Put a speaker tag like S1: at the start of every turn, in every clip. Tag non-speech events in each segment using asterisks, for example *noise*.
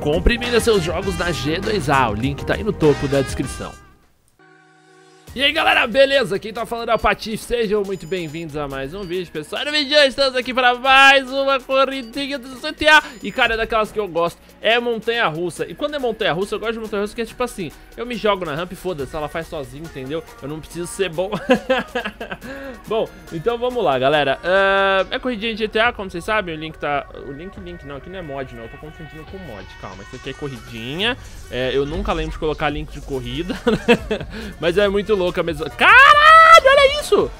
S1: Compre e seus jogos na G2A, o link tá aí no topo da descrição. E aí galera, beleza? Quem tá falando é o Patife, sejam muito bem-vindos a mais um vídeo, pessoal. No vídeo de hoje estamos aqui para mais uma corridinha do CTA E cara, é daquelas que eu gosto, é montanha-russa E quando é montanha-russa, eu gosto de montanha-russa que é tipo assim Eu me jogo na rampa e foda-se, ela faz sozinha, entendeu? Eu não preciso ser bom. *laughs* Bom, então vamos lá, galera. Uh, É corridinha de GTA, como vocês sabem, o link tá... O link, link não, aqui não é mod não, eu tô confundindo com mod Calma, isso aqui é corridinha. É, Eu nunca lembro de colocar link de corrida. *laughs* Mas é muito louca mesmo. Caralho, olha isso!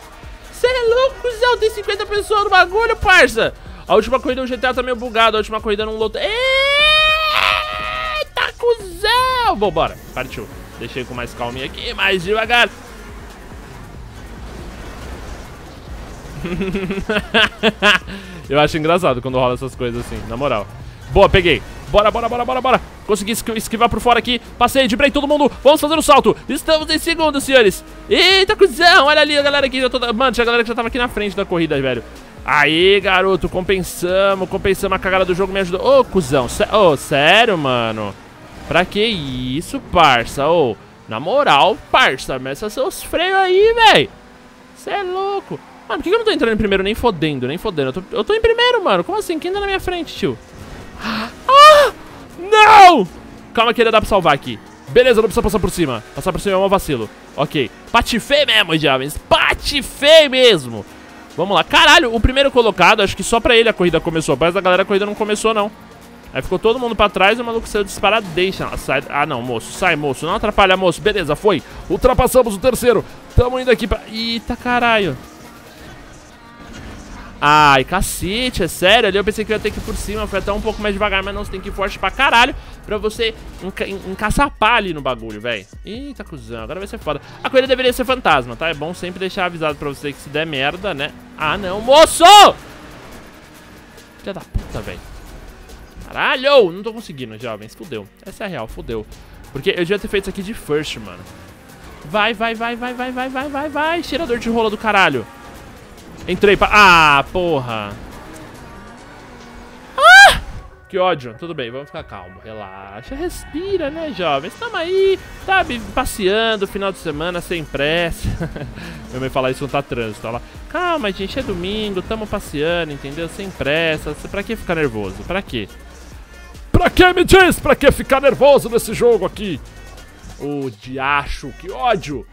S1: Você é louco, Zé? Tem 50 pessoas no bagulho, parça! A última corrida do GTA tá meio bugado, a última corrida não lotou. Eita, cuzão! Bom, bora, partiu. Deixei com mais calminha aqui, mais devagar. *laughs* Eu acho engraçado quando rola essas coisas assim, na moral. Boa, peguei. Bora, bora, bora, bora, bora. Consegui esquivar por fora aqui. Passei, de break todo mundo. Vamos fazer o um salto. Estamos em segundo, senhores. Eita, cuzão. Olha ali a galera aqui. Já tô... Mano, tinha a galera que já tava aqui na frente da corrida, velho. Aí, garoto. Compensamos. Compensamos a cagada do jogo. Me ajudou. Ô, oh, cuzão. Ô, oh, sério, mano? Pra que isso, parça? Ô, oh, na moral, parça. Meça seus freios aí, velho. Você é louco. Mano, por que eu não tô entrando em primeiro nem fodendo? Nem fodendo. Eu tô, eu tô em primeiro, mano. Como assim? Quem tá na minha frente, tio? Não! Calma que ainda dá pra salvar aqui. Beleza, não precisa passar por cima. Passar por cima é um vacilo. Ok. Patifei mesmo, jovens. Patifei mesmo. Vamos lá. Caralho, o primeiro colocado, acho que só pra ele a corrida começou. Mas a galera a corrida não começou, não. Aí ficou todo mundo pra trás e o maluco saiu disparado. Deixa. Sai. Ah, não, moço. Sai, moço. Não atrapalha, moço. Beleza, foi. Ultrapassamos o terceiro. Tamo indo aqui pra... Eita, caralho. Ai, cacete, é sério? Ali eu pensei que eu ia ter que ir por cima, foi até um pouco mais devagar, mas não, você tem que ir forte pra caralho pra você enca encaçapar ali no bagulho, velho. Eita, cuzão, agora vai ser foda. A corrida deveria ser fantasma, tá? É bom sempre deixar avisado pra você que se der merda, né? Ah, não, moço! Filha da puta, velho. Caralho! Não tô conseguindo, jovens. Fudeu. Essa é a real, fudeu. Porque eu devia ter feito isso aqui de first, mano. Vai, vai, vai, vai, vai, vai, vai, vai, vai. Cheirador de rola do caralho. Entrei pra... Ah, porra. Ah! Que ódio. Tudo bem, vamos ficar calmo. Relaxa, respira, né, jovens? Estamos aí, sabe, passeando, final de semana, sem pressa. *laughs* Meu mãe falar isso não tá trânsito. Ela, calma, gente, é domingo, estamos passeando, entendeu? Sem pressa. Pra que ficar nervoso? Pra quê? Pra que, me diz? Pra que ficar nervoso nesse jogo aqui? Ô, oh, diacho, que ódio.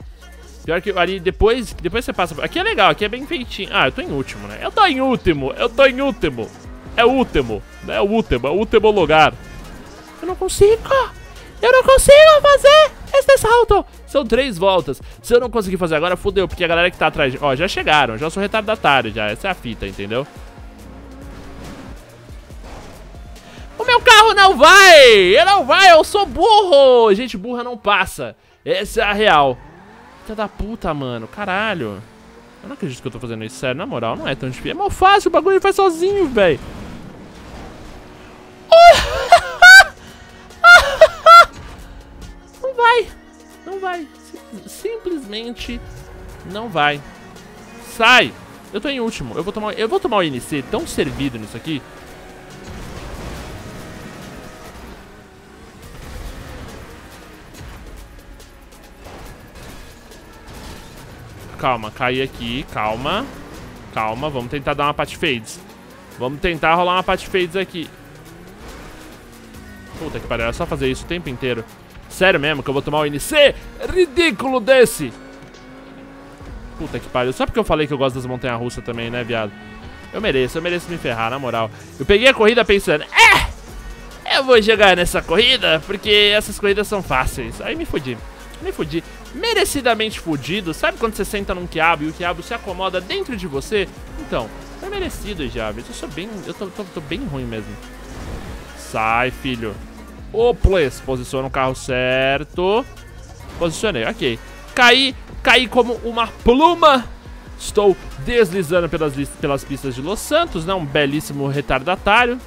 S1: Pior que ali, depois, depois você passa... Aqui é legal, aqui é bem feitinho. Ah, eu tô em último, né? Eu tô em último, eu tô em último. É último, né? É o último, é o último lugar. Eu não consigo. Eu não consigo fazer esse salto. São três voltas. Se eu não conseguir fazer agora, fodeu, porque a galera que tá atrás... Ó, já chegaram, já sou retardatário já. Essa é a fita, entendeu? O meu carro não vai! Eu não vai, eu sou burro! Gente, burra não passa. Essa é a real. Filha da puta, mano. Caralho. Eu não acredito que eu tô fazendo isso. Sério, na moral, não é tão difícil. É mal fácil, o bagulho faz sozinho, velho. *laughs* Não vai. Não vai. Simplesmente não vai. Sai. Eu tô em último. Eu vou tomar, eu vou tomar o NC tão servido nisso aqui. Calma, cair aqui, calma. Calma, vamos tentar dar uma pat fades. Vamos tentar rolar uma pat fades aqui. Puta que pariu, é só fazer isso o tempo inteiro. Sério mesmo que eu vou tomar o NC ridículo desse. Puta que pariu. Só porque eu falei que eu gosto das montanhas russas também, né, viado? Eu mereço, eu mereço me ferrar, na moral. Eu peguei a corrida pensando, é, eu vou jogar nessa corrida porque essas corridas são fáceis. Aí me fodi, me fodi merecidamente fudido. Sabe quando você senta num quiabo e o quiabo se acomoda dentro de você? Então, é merecido, Javes. Eu sou bem... Eu tô, tô, tô bem ruim mesmo. Sai, filho. Ô, please. Posiciona o carro certo. Posicionei, ok. Caí, caí como uma pluma. Estou deslizando pelas, pelas pistas de Los Santos, né? Um belíssimo retardatário.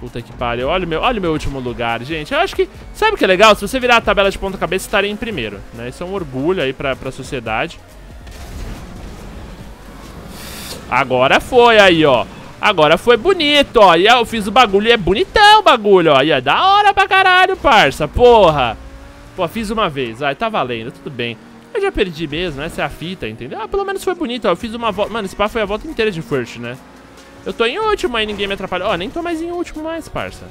S1: Puta que pariu. Olha o meu, olha o meu último lugar, gente. Eu acho que... Sabe o que é legal? Se você virar a tabela de ponta cabeça, estaria em primeiro, né? Isso é um orgulho aí pra, pra sociedade. Agora foi aí, ó. Agora foi bonito, ó. E eu fiz o bagulho e é bonitão o bagulho, ó. E é da hora pra caralho, parça. Porra. Pô, fiz uma vez. Ai, tá valendo, tudo bem. Eu já perdi mesmo, essa é a fita, entendeu? Ah, pelo menos foi bonito, ó. Eu fiz uma volta... Mano, esse pá foi a volta inteira de first, né? Eu tô em último aí, ninguém me atrapalha. Ó, nem tô mais em último mais, parça.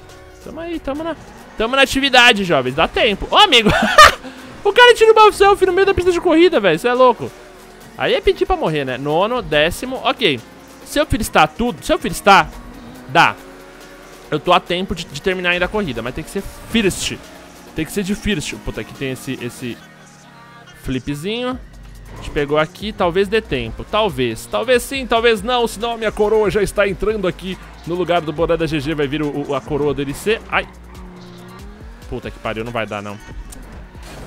S1: Tamo aí, tamo na... Tamo na atividade, jovens. Dá tempo. Ó, amigo. *laughs* o cara tira uma selfie no meio da pista de corrida, velho. Isso é louco. Aí é pedir pra morrer, né? Nono, décimo. Ok. Se eu filistar tudo, se eu filistar, dá. Eu tô a tempo de, de, terminar ainda a corrida, mas tem que ser first. Tem que ser de first. Puta, aqui tem esse, esse flipzinho. A gente pegou aqui, talvez dê tempo. Talvez. Talvez sim, talvez não. Senão a minha coroa já está entrando aqui no lugar do boné da GG. Vai vir o, o, a coroa do LC. Ai. Puta que pariu, não vai dar, não.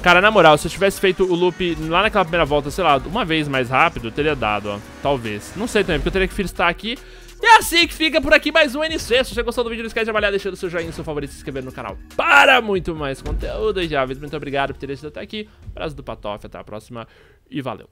S1: Cara, na moral, se eu tivesse feito o loop lá naquela primeira volta, sei lá, uma vez mais rápido, teria dado, ó. Talvez. Não sei também, porque eu teria que freestar aqui. E é assim que fica por aqui mais um NC. Se você gostou do vídeo, não esquece de avaliar, deixando seu joinha, seu favorito se inscrever no canal para muito mais conteúdo. E já, muito obrigado por ter assistido até aqui. Abraço do Patof, até a próxima e valeu.